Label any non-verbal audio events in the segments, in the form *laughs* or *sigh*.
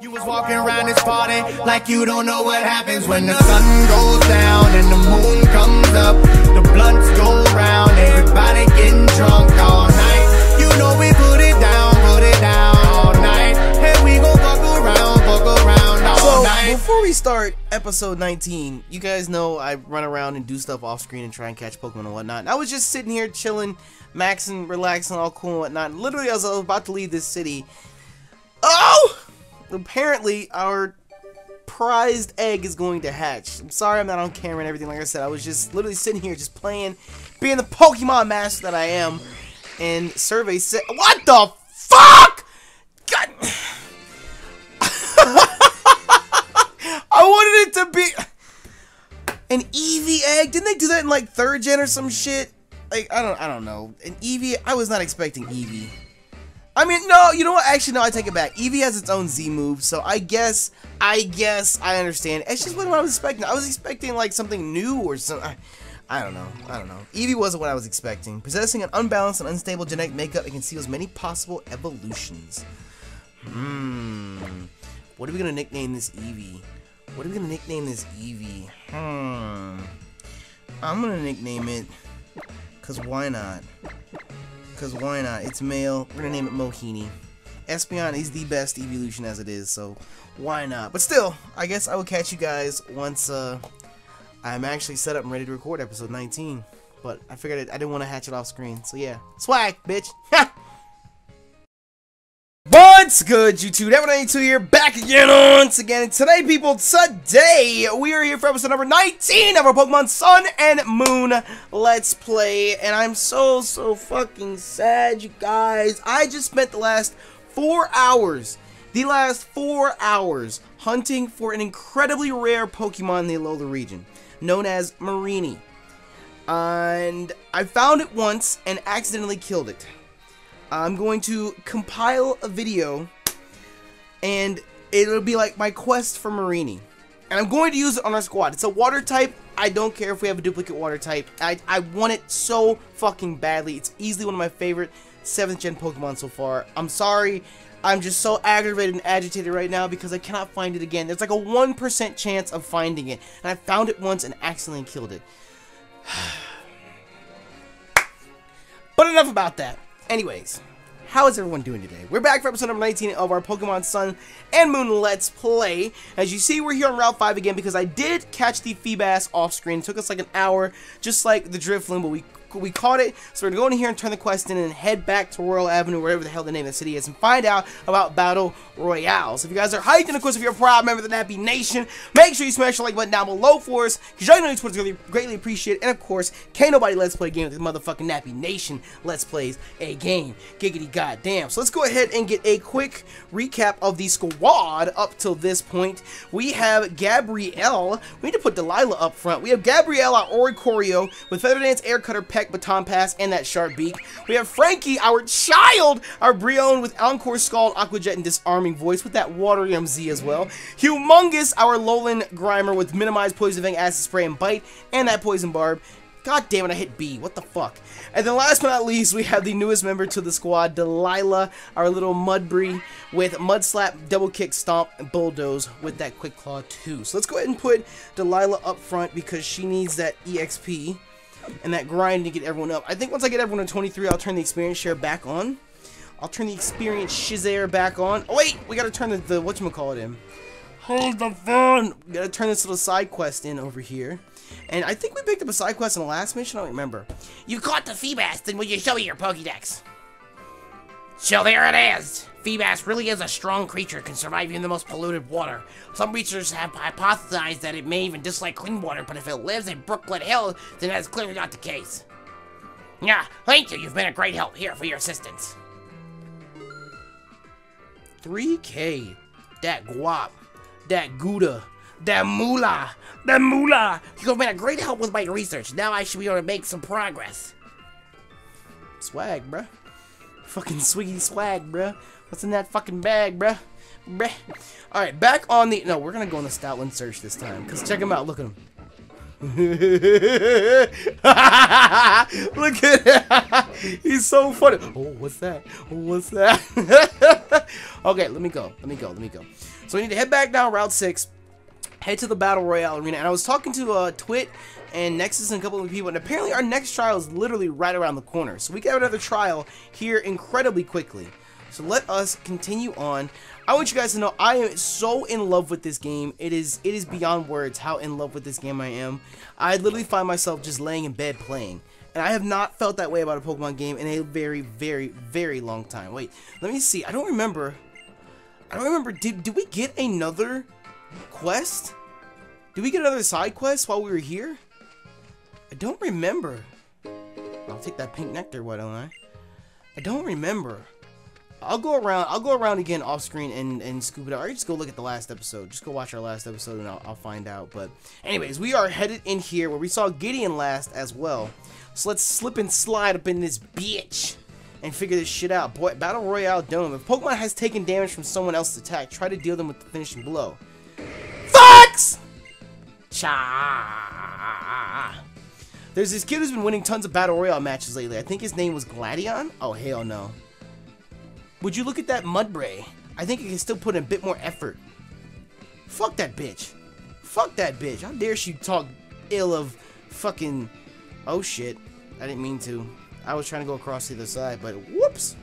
You was walking around this party like you don't know what happens when the sun goes down and the moon comes up. The blunts go round, everybody getting drunk all night. You know we put it down, put it down all night. And we gon' fuck around, fuck around all So night. before we start episode 19, you guys know I run around and do stuff off screen and try and catch Pokemon and whatnot. And I was just sitting here chilling, maxing, relaxing, all cool and whatnot. And literally, as I was about to leave this city, oh! Apparently, our prized egg is going to hatch. I'm sorry I'm not on camera and everything. Like I said, I was just literally sitting here, just playing, being the Pokemon master that I am. And survey said, "What the fuck?" God. *laughs* I wanted it to be an Eevee egg. Didn't they do that in like third gen or some shit? Like I don't I don't know. An Eevee. I was not expecting Eevee. I mean, no, you know what? Actually, no, I take it back. Eevee has its own Z move, so I guess, I guess I understand. It's just what I was expecting. I was expecting like something new or something. I, I don't know. I don't know. Eevee wasn't what I was expecting. Possessing an unbalanced and unstable genetic makeup, it conceals many possible evolutions. Hmm. What are we gonna nickname this Eevee? What are we gonna nickname this Eevee? Hmm. I'm gonna nickname it. Cause why not? Cause why not? It's male. We're gonna name it Mohini. Espeon is the best evolution as it is, so why not? But still, I guess I will catch you guys once uh, I'm actually set up and ready to record episode 19. But I figured I didn't want to hatch it off screen, so yeah. Swag, bitch! *laughs* What's good, YouTube? Devil92 here, back again once again. And today, people, today, we are here for episode number 19 of our Pokemon Sun and Moon Let's Play. And I'm so, so fucking sad, you guys. I just spent the last four hours, the last four hours, hunting for an incredibly rare Pokemon in the Alola region, known as Mareanie. And I found it once and accidentally killed it. I'm going to compile a video and it'll be like my quest for Mareanie. And I'm going to use it on our squad. It's a water type. I don't care if we have a duplicate water type. I, I want it so fucking badly. It's easily one of my favorite 7th gen Pokemon so far. I'm sorry. I'm just so aggravated and agitated right now because I cannot find it again. There's like a 1% chance of finding it. And I found it once and accidentally killed it. *sighs* but enough about that. Anyways, how is everyone doing today? We're back for episode number 19 of our Pokemon Sun and Moon Let's Play. As you see, we're here on Route 5 again because I did catch the Feebas off screen. It took us like an hour, just like the Drifloon, but we we caught it. So we're going to go in here and turn the quest in and head back to Royal Avenue, wherever the hell the name of the city is, and find out about Battle Royale. So if you guys are hyped, and of course if you're a proud member of the Nappy Nation, make sure you smash the like button down below for us, because y'all know it's really greatly appreciated. And of course, can't nobody let's play a game with this motherfucking Nappy Nation let's plays a game. Giggity goddamn. So let's go ahead and get a quick recap of the squad up till this point. We have Gabrielle. We need to put Delilah up front. We have Gabrielle, our Oricorio, with Feather Dance, Air Cutter, Peck, Baton Pass, and that Sharp Beak. We have Frankie, our child, our Brionne with Encore Scald, Aqua Jet, and Disarming Voice with that Water MZ as well. Humongous, our Alolan Grimer with Minimized Poison Fang, Acid Spray, and Bite, and that Poison Barb. God damn it, I hit B. What the fuck? And then last but not least, we have the newest member to the squad, Delilah, our little Mudbray with Mud Slap, Double Kick, Stomp, and Bulldoze with that Quick Claw too. So let's go ahead and put Delilah up front because she needs that EXP and that grind to get everyone up. I think once I get everyone to 23, I'll turn the experience share back on. I'll turn the experience shizare back on. Oh wait, we gotta turn the, the whatchamacallit in. Hold the phone! We gotta turn this little side quest in over here. And I think we picked up a side quest in the last mission, I don't remember. You caught the Feebas, then will you show me your Pokédex? So there it is! Feebas really is a strong creature, can survive even the most polluted water. Some researchers have hypothesized that it may even dislike clean water, but if it lives in Brooklet Hill, then that's clearly not the case. Yeah, thank you, you've been a great help here for your assistance. 3k. That guap. That gouda. That moolah. That moolah. You've been a great help with my research, now I should be able to make some progress. Swag, bruh. Fucking swiggy swag, bruh. What's in that fucking bag, bruh? Bruh. Alright, back on the... No, we're gonna go on the Stoutland search this time. Because check him out. Look at him. *laughs* Look at him. *laughs* He's so funny. Oh, what's that? Oh, what's that? *laughs* Okay, let me go. Let me go. Let me go. So we need to head back down Route 6, head to the Battle Royale Arena. And I was talking to uh, Twit and Nexus and a couple of people, and apparently our next trial is literally right around the corner. So we can have another trial here incredibly quickly. So let us continue on. I want you guys to know I am so in love with this game. It is it is beyond words how in love with this game I am. I literally find myself just laying in bed playing. And I have not felt that way about a Pokemon game in a very, very, very long time. Wait, let me see. I don't remember. I don't remember. Did, did we get another quest? Did we get another side quest while we were here? I don't remember. I'll take that pink nectar, why don't I? I don't remember. I'll go around. I'll go around again off screen and and scoop it out. Or just go look at the last episode. Just go watch our last episode and I'll, I'll find out. But anyways, we are headed in here where we saw Gladion last as well. So let's slip and slide up in this bitch and figure this shit out. Boy, Battle Royale Dome. If Pokemon has taken damage from someone else's attack, try to deal them with the finishing blow. Fox! Cha! There's this kid who's been winning tons of Battle Royale matches lately. I think his name was Gladion? Oh, hell no. Would you look at that Mudbray? I think he can still put in a bit more effort. Fuck that bitch. Fuck that bitch. How dare she talk ill of fucking... Oh shit. I didn't mean to. I was trying to go across the other side, but whoops.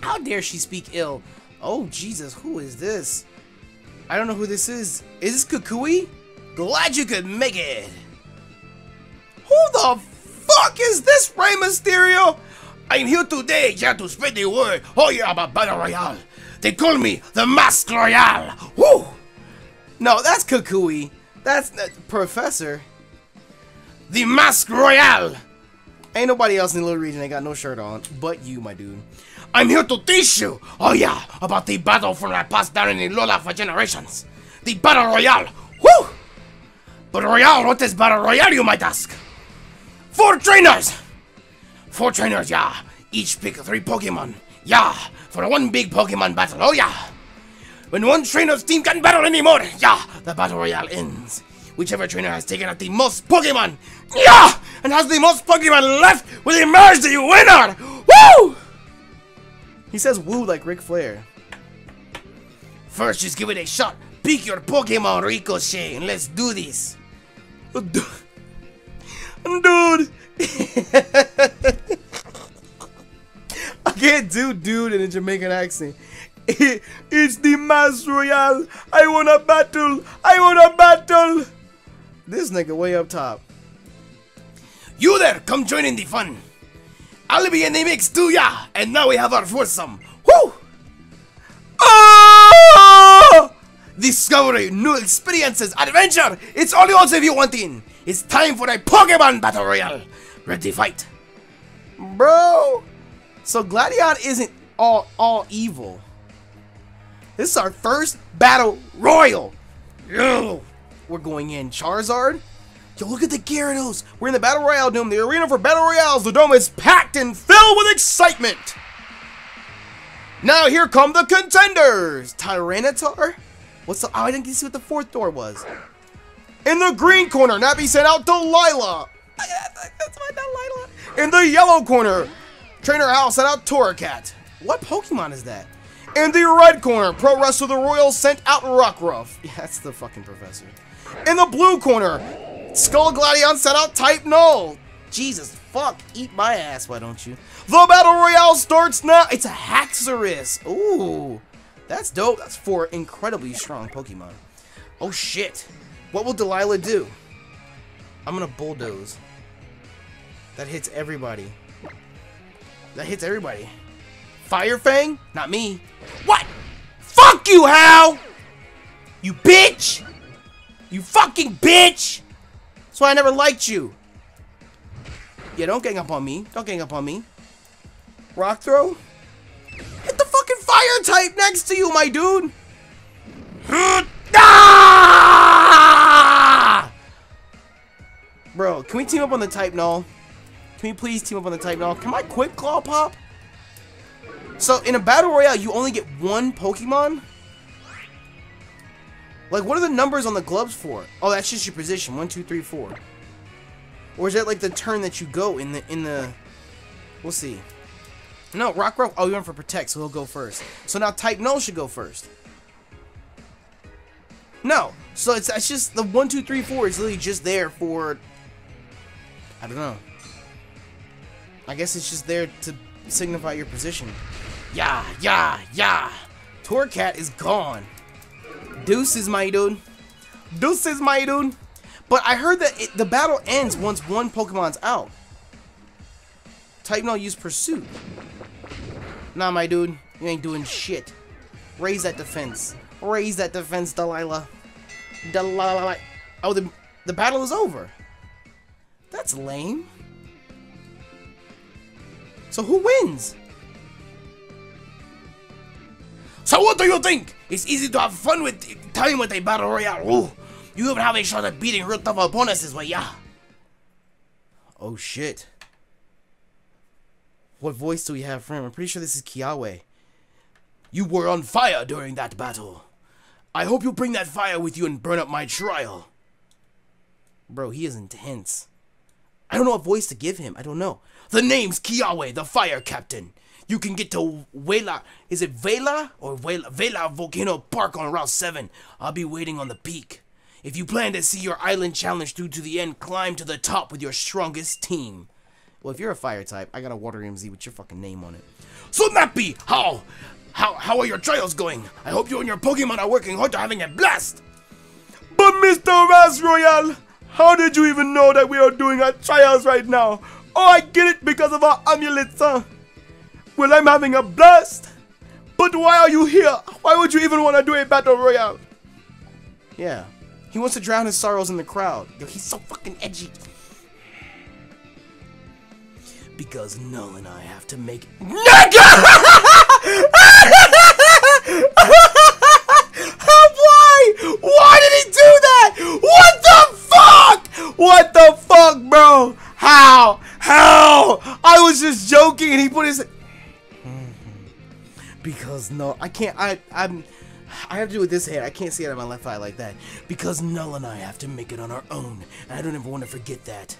How dare she speak ill? Oh Jesus, who is this? I don't know who this is. Is this Kukui? Glad you could make it. The fuck is this Rey Mysterio? I'm here today just to spread the word. Oh yeah, about Battle Royale. They call me the Mask Royale. Woo! No, that's Kukui. That's uh, Professor. The Mask Royale. Ain't nobody else in the little region that got no shirt on, but you, my dude. I'm here to teach you. Oh yeah, about the battle from that passed down in the Lola for generations. The Battle Royale. Woo! But Royale, what is Battle Royale, you might ask? Four trainers! Four trainers, yeah. Each pick three Pokemon. Yeah, for one big Pokemon battle, oh yeah. When one trainer's team can't battle anymore, yeah, the Battle Royale ends. Whichever trainer has taken out the most Pokemon, yeah, and has the most Pokemon left will emerge the winner! Woo! He says woo like Ric Flair. First, just give it a shot. Pick your Pokemon Ricochet and let's do this. Dude! *laughs* I can't do dude in a Jamaican accent. *laughs* it's the Mass Royale. I wanna battle. I wanna battle. This nigga way up top. You there, come join in the fun. I'll be in the mix too, yeah. And now we have our foursome. Woo! Oh! Discovery, new experiences, adventure. It's all yours if you want in. It's time for a Pokemon Battle Royale. Ready, fight. Bro. So Gladion isn't all all evil. This is our first battle royal. Yo, we're going in. Charizard. Yo, look at the Gyarados. We're in the Battle Royale Dome. The arena for Battle Royales. The dome is packed and filled with excitement. Now here come the contenders. Tyranitar. What's the? Oh, I didn't see what the fourth door was. In the green corner, Nappy sent out Delilah. That's my Delilah. In the yellow corner, Trainer Hal sent out Torracat. What Pokemon is that? In the red corner, Pro Wrestler the Royal sent out Rockruff. Yeah, that's the fucking professor. In the blue corner, Skull Gladion sent out Type Null. Jesus, fuck, eat my ass, why don't you? The Battle Royale starts now. It's a Haxorus. Ooh, that's dope. That's four incredibly strong Pokemon. Oh shit. What will Delilah do? I'm gonna bulldoze. That hits everybody. That hits everybody. Fire Fang? Not me. What? Fuck you, Hal! You bitch! You fucking bitch! That's why I never liked you. Yeah, don't gang up on me. Don't gang up on me. Rock throw? Hit the fucking fire type next to you, my dude! *laughs* Ah! Bro, can we team up on the type null? Can we please team up on the type null? Can I quick claw pop? So in a battle royale, you only get one Pokemon? Like, what are the numbers on the gloves for? Oh, that's just your position. One, two, three, four. Or is that like the turn that you go in the in the? We'll see. No, Rockruff. Oh, you went for protect, so he'll go first. So now Type Null should go first. No. So it's that's just the one, two, three, four is literally just there for. I don't know. I guess it's just there to signify your position. Yeah, yeah, yeah. Torracat is gone. Deuces, my dude. Deuces, my dude. But I heard that it, the battle ends once one Pokemon's out. Type Null use Pursuit. Nah, my dude. You ain't doing shit. Raise that defense. Raise that defense, Delilah. Delilah. Oh, the, the battle is over. That's lame. So who wins? So what do you think? It's easy to have fun with time with a battle royale. You even have a shot at beating real tough opponents this way, yeah. Oh shit. What voice do we have for him? I'm pretty sure this is Kiawe. You were on fire during that battle. I hope you bring that fire with you and burn up my trial. Bro, he is intense. I don't know what voice to give him. I don't know. The name's Kiawe, the fire captain. You can get to Vela. Is it Vela or Vela? Vela Volcano Park on Route 7. I'll be waiting on the peak. If you plan to see your island challenge through to the end, climb to the top with your strongest team. Well, if you're a fire type, I got a water MZ with your fucking name on it. So Nappy, how? How how are your trials going? I hope you and your Pokemon are working hard to having a blast. But Mr. Raz Royale, how did you even know that we are doing our trials right now? Oh, I get it because of our amulets, huh? Well, I'm having a blast. But why are you here? Why would you even want to do a battle royale? Yeah. He wants to drown his sorrows in the crowd. Yo, he's so fucking edgy. Because Null and I have to make *laughs* *laughs* Why? Why did he do that? What the fuck? What the fuck, bro? How? How? I was just joking and he put his mm-hmm. Because no, I can't. I I'm. I have to do with this hand. I can't see it on my left eye like that. because Null and I have to make it on our own. And I don't ever want to forget that.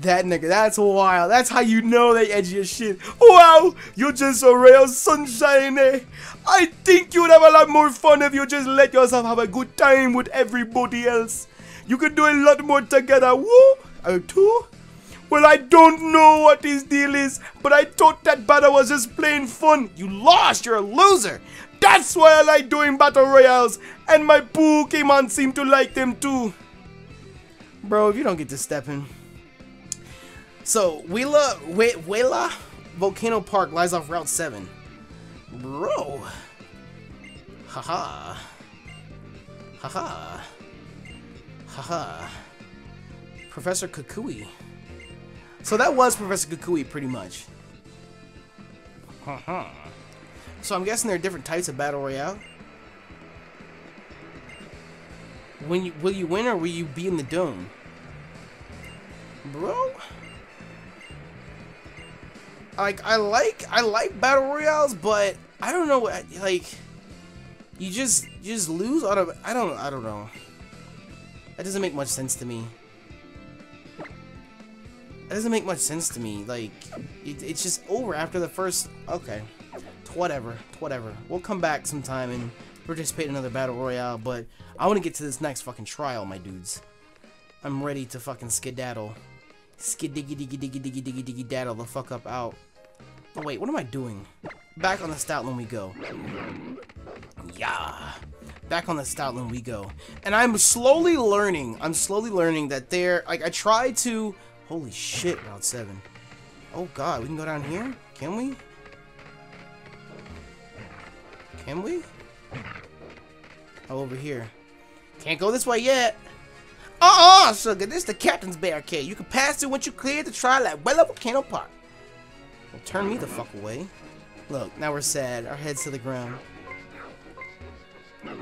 That nigga, that's wild. That's how you know they edgy as shit. Wow, you're just a real sunshine, eh? I think you'd have a lot more fun if you just let yourself have a good time with everybody else. You could do a lot more together, woo? Or two? Well, I don't know what his deal is, but I thought that battle was just plain fun. You lost. You're a loser. That's why I like doing battle royales, and my Pokemon seem to like them too. Bro, if you don't get to step in. So, We- Wela Volcano Park lies off Route 7. Bro. Haha. Haha. Haha. Professor Kukui. So that was Professor Kukui, pretty much. Haha. So I'm guessing there are different types of Battle Royale. When you, will you win or will you be in the dome? Bro? Like I like I like battle royales, but I don't know what like you just you just lose out of I don't I don't know. That doesn't make much sense to me. That doesn't make much sense to me. Like it, it's just over after the first. Okay, whatever, whatever. We'll come back sometime and participate in another battle royale. But I want to get to this next fucking trial, my dudes. I'm ready to fucking skedaddle. Skiddiggy diggy diggy diggy diggy diggy daddle the fuck up out. Oh wait, what am I doing? Back on the Stoutland we go. Yeah. Back on the Stoutland we go. And I'm slowly learning, I'm slowly learning that there, like I try to, holy shit, Route 7. Oh god, we can go down here? Can we? Can we? Oh, over here. Can't go this way yet. Uh-uh, sugar. This is the captain's barricade. You can pass through once you clear the trial at Wela Volcano Park. Well, turn me the fuck away. Look, now we're sad. Our heads to the ground.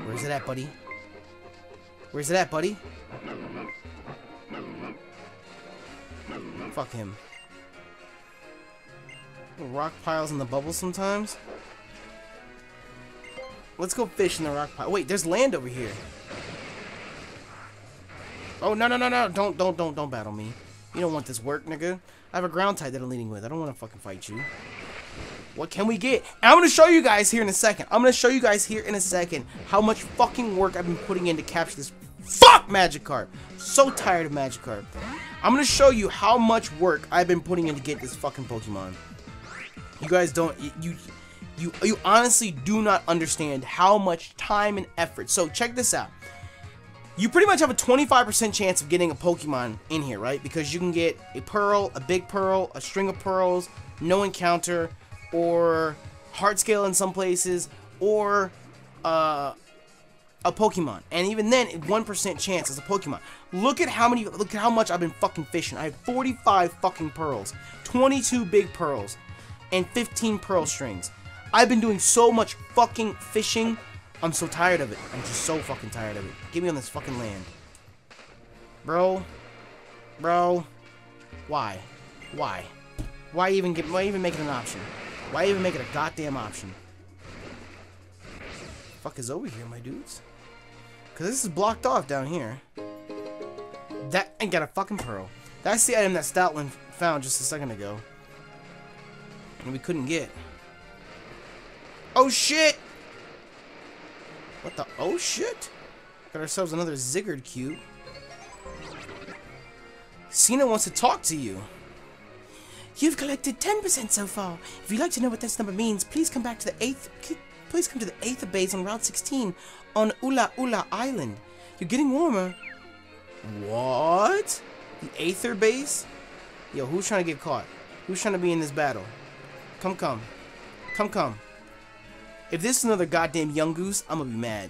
Where's it at, buddy? Where's it at, buddy? Fuck him. Rock piles in the bubbles sometimes. Let's go fish in the rock pile. Wait, there's land over here. Oh no no no no! Don't don't don't don't battle me. You don't want this work, nigga. I have a ground type that I'm leading with. I don't want to fucking fight you. What can we get? And I'm gonna show you guys here in a second. I'm gonna show you guys here in a second how much fucking work I've been putting in to capture this fuck Magikarp. So tired of Magikarp. I'm gonna show you how much work I've been putting in to get this fucking Pokemon. You guys don't you you, you honestly do not understand how much time and effort. So check this out. You pretty much have a 25% chance of getting a Pokemon in here, right? Because you can get a Pearl, a Big Pearl, a String of Pearls, no encounter, or Heart Scale in some places, or uh, a Pokemon. And even then, 1% chance as a Pokemon. Look at how many, look at how much I've been fucking fishing. I have 45 fucking pearls, 22 big pearls, and 15 pearl strings. I've been doing so much fucking fishing. I'm so tired of it. I'm just so fucking tired of it. Get me on this fucking land. Bro. Bro. Why? Why? Why even get why even make it an option? Why even make it a goddamn option? Fuck is over here, my dudes? Cause this is blocked off down here. That ain't got a fucking pearl. That's the item that Stoutland found just a second ago. And we couldn't get. Oh shit! What the? Oh shit! Got ourselves another Zygarde cube. Cena wants to talk to you. You've collected 10% so far. If you'd like to know what this number means, please come back to the Aether... Please come to the Aether base on Route 16 on Ula Ula Island. You're getting warmer. What? The Aether base? Yo, who's trying to get caught? Who's trying to be in this battle? Come, come. Come, come. If this is another goddamn Yungoos, I'm gonna be mad.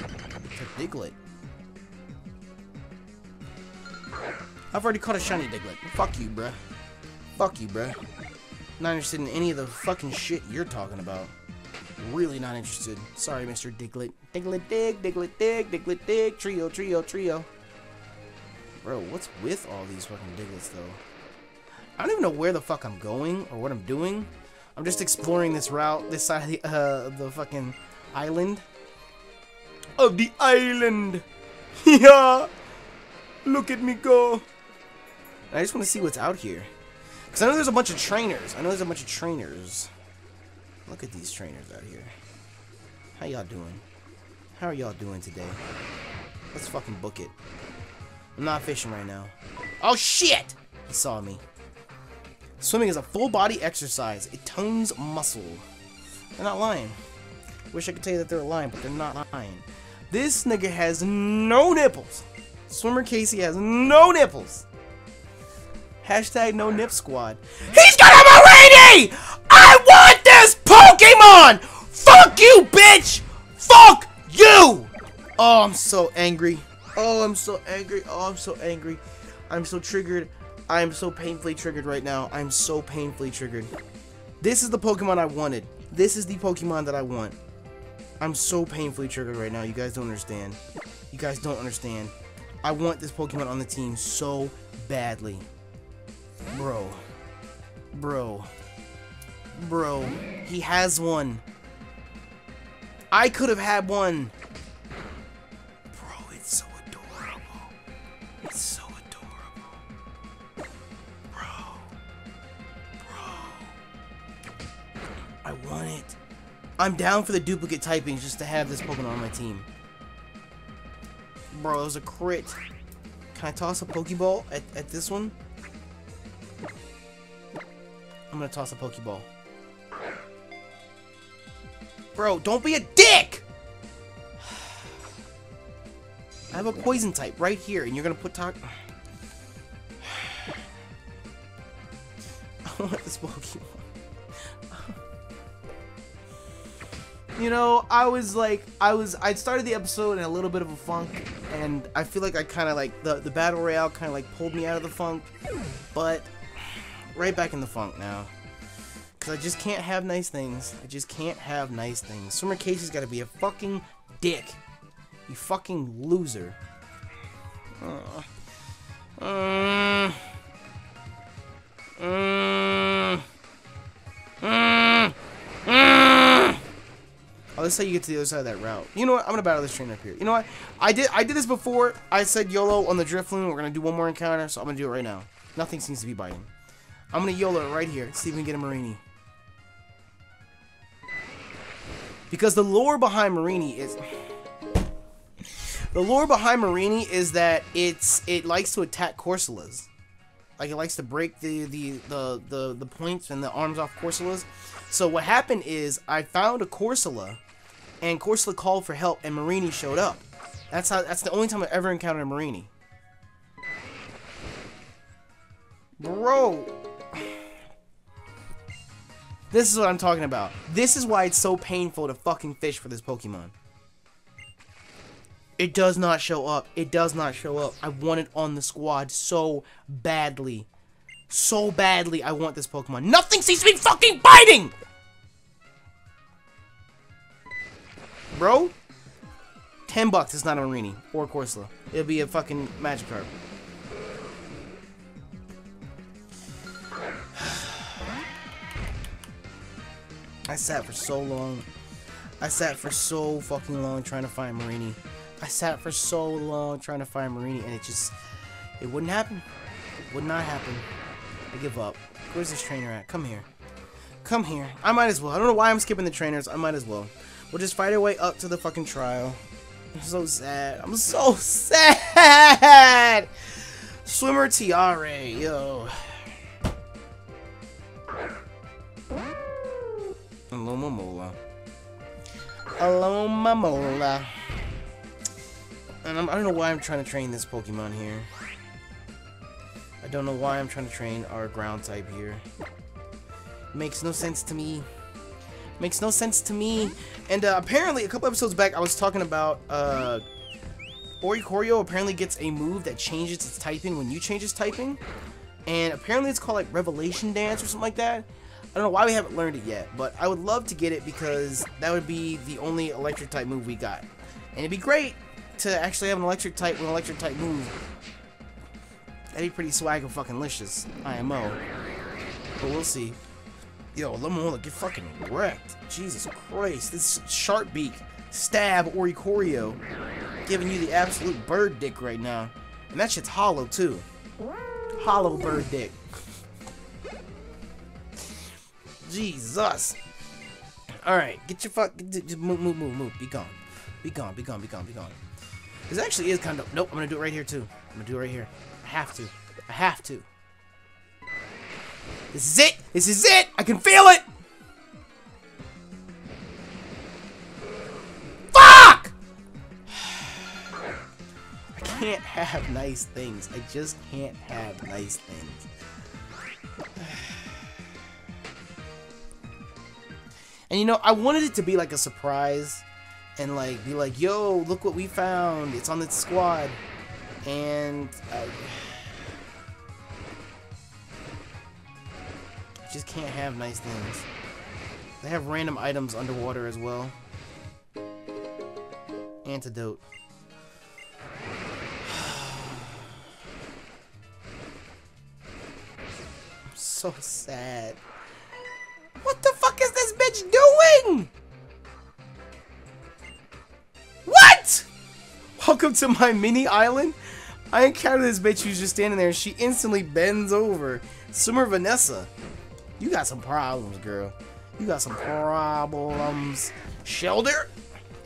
A Diglett. I've already caught a shiny Diglett. Fuck you, bruh. Fuck you, bruh. Not interested in any of the fucking shit you're talking about. Really not interested. Sorry, Mr. Diglett. Diglett dig, Diglett dig, Diglett dig, trio, trio, trio. Bro, what's with all these fucking Digletts, though? I don't even know where the fuck I'm going or what I'm doing. I'm just exploring this route, this side of the, uh, the fucking island. Of the island! *laughs* yeah! Look at me go! I just want to see what's out here. Because I know there's a bunch of trainers. I know there's a bunch of trainers. Look at these trainers out here. How y'all doing? How are y'all doing today? Let's fucking book it. I'm not fishing right now. Oh shit! He saw me. Swimming is a full body exercise. It tones muscle. They're not lying. Wish I could tell you that they're lying, but they're not lying. This nigga has no nipples. Swimmer Casey has no nipples. Hashtag no nip squad. He's got a Mareanie! I want this Pokemon! Fuck you, bitch! Fuck you! Oh, I'm so angry. Oh, I'm so angry. Oh, I'm so angry. I'm so triggered. I'm so painfully triggered right now. I'm so painfully triggered. This is the Pokemon I wanted. This is the Pokemon that I want. I'm so painfully triggered right now. You guys don't understand. You guys don't understand. I want this Pokemon on the team so badly. Bro. Bro. Bro. He has one. I could have had one. I'm down for the duplicate typings just to have this Pokemon on my team. Bro, it was a crit. Can I toss a Pokeball at, at this one? I'm gonna toss a Pokeball. Bro, don't be a dick! I have a poison type right here, and you're gonna put talk. *sighs* I want this Pokemon. You know, I was like, I was, I started the episode in a little bit of a funk, and I feel like I kind of like the the battle royale kind of like pulled me out of the funk, but right back in the funk now. Cause I just can't have nice things. I just can't have nice things. Swimmer Casey's gotta be a fucking dick. You fucking loser. Uh, uh, uh, let's say you get to the other side of that route. You know what? I'm gonna battle this train up here. You know what? I did I did this before. I said YOLO on the Drifloon. We're gonna do one more encounter, so I'm gonna do it right now. Nothing seems to be biting. I'm gonna YOLO right here. See if we can get a Mareanie. Because the lore behind Mareanie is the lore behind Mareanie is that it's it likes to attack Corsolas. Like it likes to break the the the the, the points and the arms off Corsolas. So what happened is I found a Corsola and Corsola called for help and Mareanie showed up. That's how that's the only time I ever encountered Mareanie. Bro, this is what I'm talking about. This is why it's so painful to fucking fish for this Pokemon. It does not show up. It does not show up. I want it on the squad so badly. So badly I want this Pokemon. Nothing seems to be fucking biting! Bro, 10 bucks, it's not a Mareanie or Corsola. It'll be a fucking Magikarp. *sighs* I sat for so long. I sat for so fucking long trying to find Mareanie. I sat for so long trying to find Mareanie and it just it wouldn't happen. It would not happen. I give up. Where's this trainer at? Come here. Come here. I might as well. I don't know why I'm skipping the trainers. I might as well. We'll just fight our way up to the fucking trial. I'm so sad. I'm so *laughs* sad. Swimmer Tiare, yo. Hello, Momola. Hello, Momola. And I'm, I do not know why I'm trying to train this Pokemon here. I don't know why I'm trying to train our ground type here. Makes no sense to me. Makes no sense to me. And uh, apparently, a couple episodes back, I was talking about uh, apparently gets a move that changes its typing when you change its typing. And apparently it's called like Revelation Dance or something like that. I don't know why we haven't learned it yet, but I would love to get it because that would be the only electric type move we got. And it'd be great to actually have an electric type with an electric type move. That'd be pretty swag and fucking licious. IMO. But we'll see. Yo, Lamola, get fucking wrecked. Jesus Christ. This sharp beak stab Oricorio giving you the absolute bird dick right now. And that shit's hollow too. Hollow bird dick. Jesus. Alright, get your fuck. Just move, move, move, move. Be gone. Be gone, be gone, be gone, be gone. This actually is kind of. Nope, I'm gonna do it right here too. I'm gonna do it right here. I have to. I have to. This is it! This is it! I can feel it! Fuck! *sighs* I can't have nice things. I just can't have nice things. *sighs* And you know, I wanted it to be like a surprise and like be like, yo, look what we found. It's on the squad. And I just can't have nice things. They have random items underwater as well. Antidote. *sighs* I'm so sad. What the fuck is this bitch doing? What? Welcome to my mini island. I encountered this bitch who's just standing there and she instantly bends over. Swimmer Vanessa. You got some problems, girl. You got some problems. Shellder?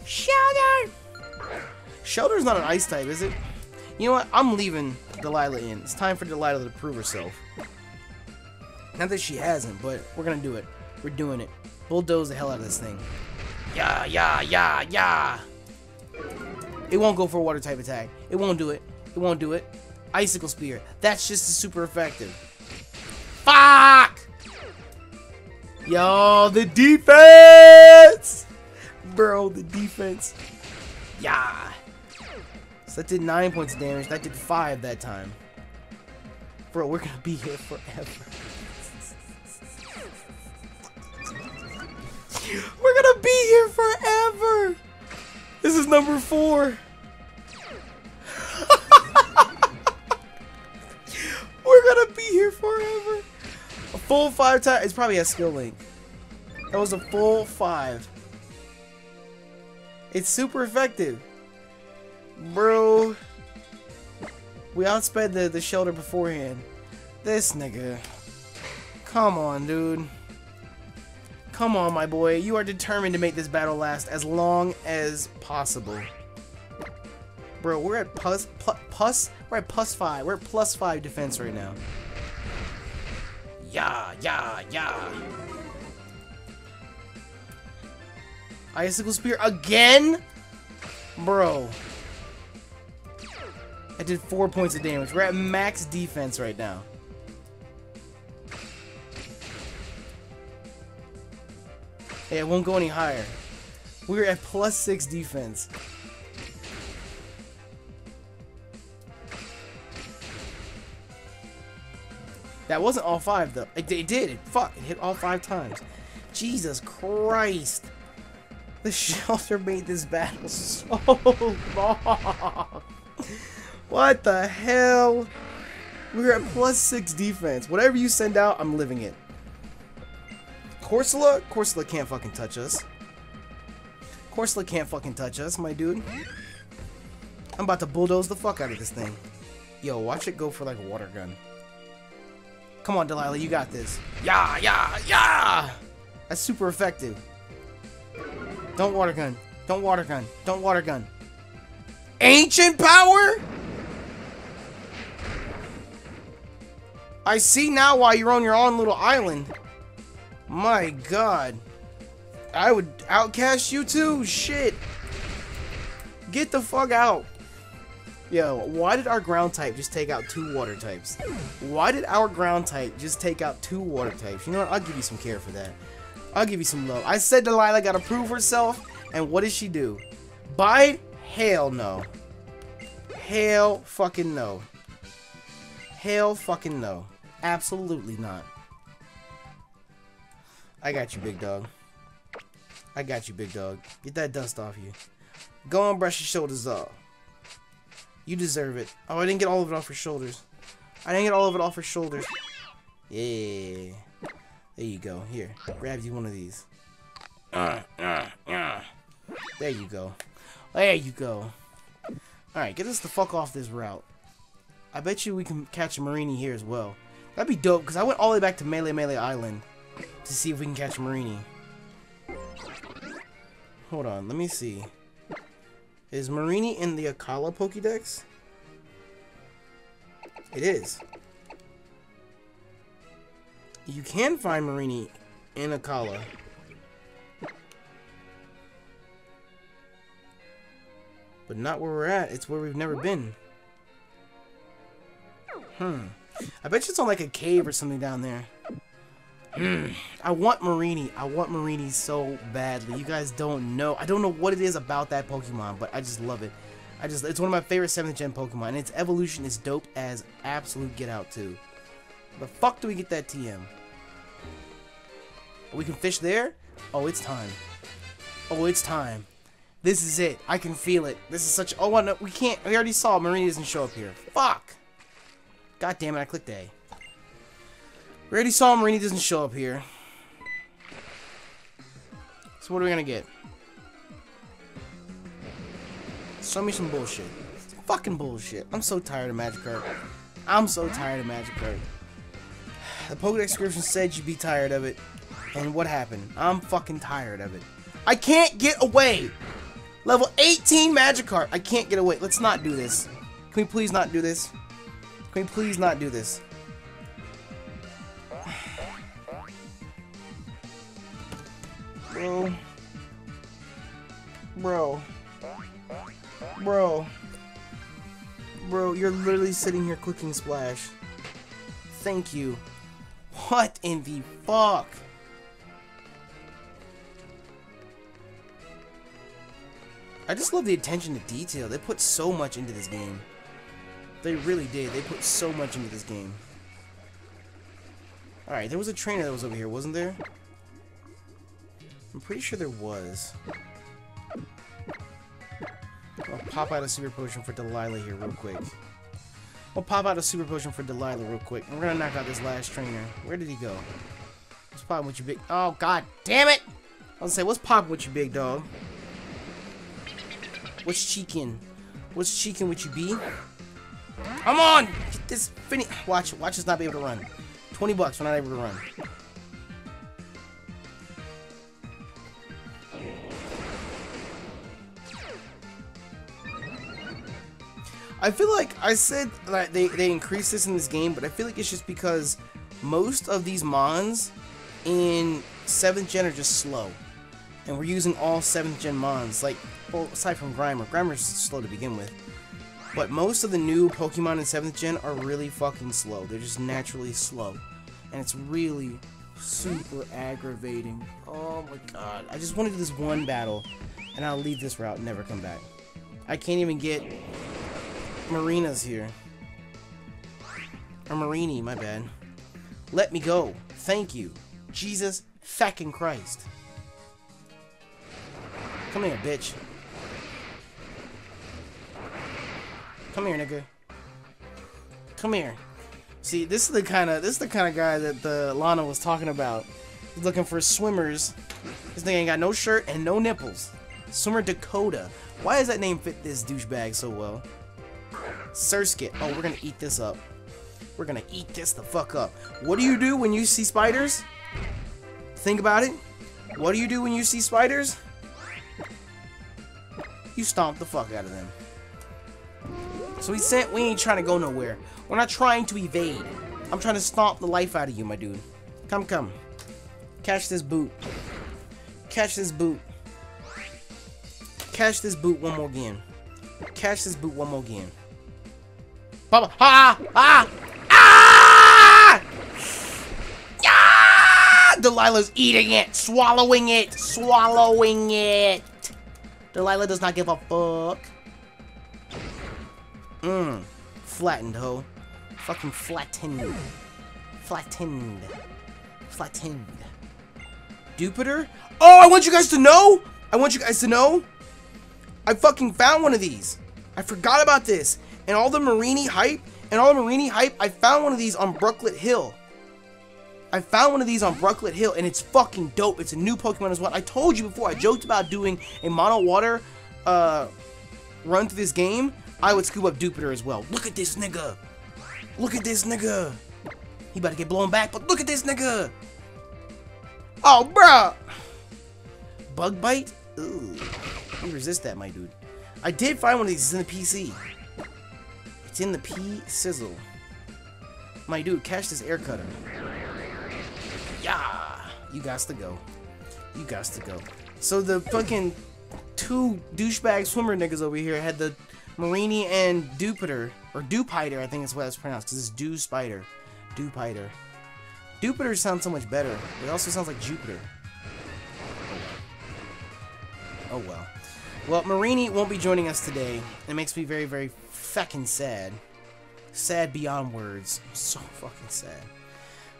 Shellder! Shellder's not an ice type, is it? You know what? I'm leaving Delilah in. It's time for Delilah to prove herself. Not that she hasn't, but we're gonna do it. We're doing it. Bulldoze the hell out of this thing. Yeah, yeah, yeah, yeah. It won't go for a water type attack. It won't do it. It won't do it. Icicle Spear. That's just super effective. Fuck! Yo, the defense! Bro, the defense. Yeah. So that did 9 points of damage. That did 5 that time. Bro, we're gonna be here forever. We're gonna be here forever! This is number 4. Full 5 time. It's probably a skill link. That was a full 5. It's super effective. Bro. We outsped the, the Shellder beforehand. This nigga. Come on, dude. Come on, my boy. You are determined to make this battle last as long as possible. Bro, we're at plus, plus, plus we're at plus five. We're at plus five defense right now. Yeah, yeah, yeah. Icicle Spear again? Bro. I did four points of damage. We're at max defense right now. Hey, it won't go any higher. We're at plus six defense. That wasn't all five though. It, it did. It fuck. It hit all five times. Jesus Christ. The *laughs* Shellder made this battle so *laughs* long. What the hell? We're at plus six defense. Whatever you send out, I'm living it. Corsola? Corsola can't fucking touch us. Corsola can't fucking touch us, my dude. I'm about to bulldoze the fuck out of this thing. Yo, watch it go for like a water gun. Come on, Delilah, you got this. Yeah, yeah, yeah! That's super effective. Don't water gun. Don't water gun. Don't water gun. Ancient power? I see now why you're on your own little island. My god. I would outcast you too. Shit. Get the fuck out. Yo, why did our ground type just take out two water types? Why did our ground type just take out two water types? You know what? I'll give you some care for that. I'll give you some love. I said Delilah gotta prove herself, and what did she do? Bide? Hell no. Hell fucking no. Hell fucking no. Absolutely not. I got you, big dog. I got you, big dog. Get that dust off you. Go and brush your shoulders off. You deserve it. Oh, I didn't get all of it off her shoulders. I didn't get all of it off her shoulders. Yeah. There you go. Here, grab you one of these. Uh, uh, uh. There you go. There you go. Alright, get us the fuck off this route. I bet you we can catch a Mareanie here as well. That'd be dope, because I went all the way back to Melemele Island to see if we can catch Mareanie. Hold on, let me see. Is Mareanie in the Akala Pokédex? It is. You can find Mareanie in Akala. But not where we're at. It's where we've never been. Hmm. I bet you it's on like a cave or something down there. Hmm. I want Mareanie. I want Mareanie so badly. You guys don't know. I don't know what it is about that Pokemon, but I just love it. I just it's one of my favorite 7th gen Pokemon, and its evolution is dope as absolute get out too. The fuck do we get that TM? We can fish there? Oh, it's time. Oh, it's time. This is it. I can feel it. This is such. Oh, no, we can't. We already saw Mareanie doesn't show up here. Fuck. God damn it! I clicked A. We already saw Mareanie doesn't show up here. So what are we gonna get? Show me some bullshit. Fucking bullshit. I'm so tired of Magikarp. I'm so tired of Magikarp. The Pokedex description said you'd be tired of it. And what happened? I'm fucking tired of it. I can't get away! Level 18 Magikarp! I can't get away. Let's not do this. Can we please not do this? Can we please not do this? Bro. Bro. Bro. Bro, you're literally sitting here clicking splash. Thank you. What in the fuck? I just love the attention to detail. They put so much into this game. They really did. They put so much into this game. Alright, there was a trainer that was over here, wasn't there? I'm pretty sure there was. I'll pop out a super potion for Delilah here real quick. We'll pop out a super potion for Delilah real quick. We're gonna knock out this last trainer. Where did he go? What's popping with you big... Oh, god damn it! I was gonna say, what's popping with you, big dog? What's cheeking? What's cheeking with you, B? Come on! Get this finish. Watch, watch us not be able to run. 20 bucks, we're not able to run. I feel like I said that they, they increased this in this game, but I feel like it's just because most of these mons in 7th gen are just slow. And we're using all 7th gen mons, like, well, aside from Grimer. Grimer's slow to begin with. But most of the new Pokemon in 7th gen are really fucking slow. They're just naturally slow. And it's really super aggravating. Oh my god. I just want to do this one battle, and I'll leave this route and never come back. I can't even get Marinas here. Or Mareanie, my bad. Let me go. Thank you. Jesus fucking Christ. Come here, bitch. Come here, nigga. Come here. See, this is the kind of this is the kind of guy that the Lana was talking about. He's looking for swimmers. This thing ain't got no shirt and no nipples. Swimmer Dakota. Why does that name fit this douchebag so well? Surskit. Oh, we're gonna eat this up. We're gonna eat this the fuck up. What do you do when you see spiders? Think about it. What do you do when you see spiders? You stomp the fuck out of them. So said we ain't trying to go nowhere. We're not trying to evade. I'm trying to stomp the life out of you, my dude. Come, come. Catch this boot. Catch this boot. Catch this boot one more again. Catch this boot one more again. Ah! Ah! Ah! Ah! Delilah's eating it, swallowing it, swallowing it. Delilah does not give a fuck. Mmm. Flattened, ho. Fucking flattened. Flattened. Flattened. Jupiter? Oh, I want you guys to know! I want you guys to know! I fucking found one of these. I forgot about this. And all the Mareanie hype, and all the Mareanie hype, I found one of these on Brooklet Hill. I found one of these on Brooklet Hill, and it's fucking dope. It's a new Pokemon as well. I told you before, I joked about doing a mono water uh, run through this game. I would scoop up Jupiter as well. Look at this nigga. Look at this nigga. He about to get blown back, but look at this nigga. Oh, bruh. Bug bite? Ooh. You resist that, my dude. I did find one of these. It's in the PC. It's in the P sizzle. My dude, catch this air cutter. Yeah. You got to go. You got to go. So the fucking two douchebag swimmer niggas over here had the Mareanie and Jupiter, or Dewpider, I think is what it's pronounced, because it's Dew Spider. Dewpider. Jupiter sounds so much better. It also sounds like Jupiter. Oh well. Well, Mareanie won't be joining us today. It makes me very, very fucking sad. Sad beyond words. *laughs* So fucking sad.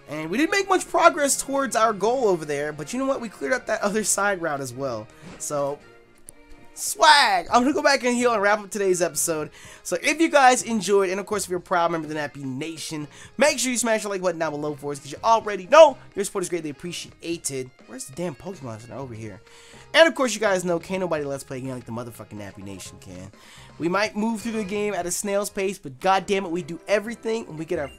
And we didn't make much progress towards our goal over there, but you know what? We cleared up that *laughs* other side route as well. So, swag! I'm gonna go back and heal and wrap up today's episode. So if you guys enjoyed, and of course if you're a proud member of the Nappy Nation, make sure you smash the like button down below for us, because you already know your support is greatly appreciated. Where's the damn Pokemon Center? Over here. And of course you guys know, can't nobody let's play a game like the motherfucking Nappy Nation can. We might move through the game at a snail's pace, but god damn it, we do everything and we get our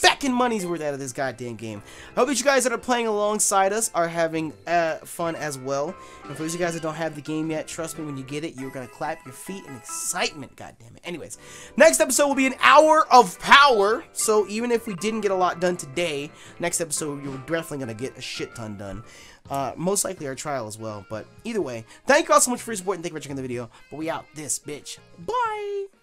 feckin' money's worth out of this goddamn game. I hope that you guys that are playing alongside us are having uh, fun as well. And for those of you guys that don't have the game yet, trust me, when you get it, you're gonna clap your feet in excitement. God damn it. Anyways, next episode will be an hour of power. So even if we didn't get a lot done today, next episode you're definitely gonna get a shit ton done. Uh, most likely our trial as well. But either way, thank you all so much for your support and thank you for checking the video. But we out this bitch. Bye.